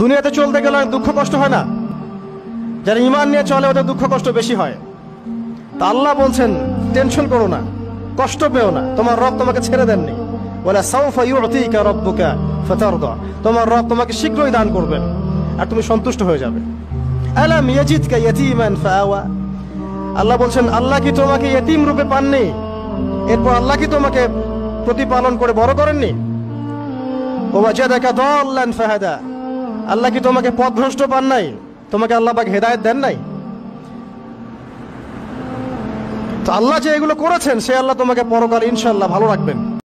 দুনিয়াতে চলতে গেলে দুঃখ কষ্ট হয় না? যারা ইমান নিয়ে চলে, ওদের দুঃখ কষ্ট বেশি হয়। তা আল্লাহ বলছেন, টেনশন করো না, কষ্ট পেও না। তোমার রব তোমাকে ছেড়ে দেননি। বলে, সাউফা ইউতিকা রব্বুকা ফাতারদা। তোমার রব তোমাকে শীঘ্রই দান করবেন, আর তুমি সন্তুষ্ট হয়ে যাবে। আলাম ইয়াজিদকা ইয়াতীমান ফাআওয়া? আল্লাহ বলছেন, আল্লাহ কি তোমাকে ইয়তিম রূপে পাননি? এরপর আল্লাহ কি তোমাকে প্রতিপালন করে বড় করেননি? ওয়াজাদাকা দাল্লান ফাহাদা। আল্লাহ কি তোমাকে পথভ্রষ্ট পান নাই? তোমাকে আল্লাহ পাক হেদায়েত দেন নাই? তো আল্লাহ যে এগুলো করেছেন, সে আল্লাহ তোমাকে পরকাল ইনশাল্লাহ ভালো রাখবেন।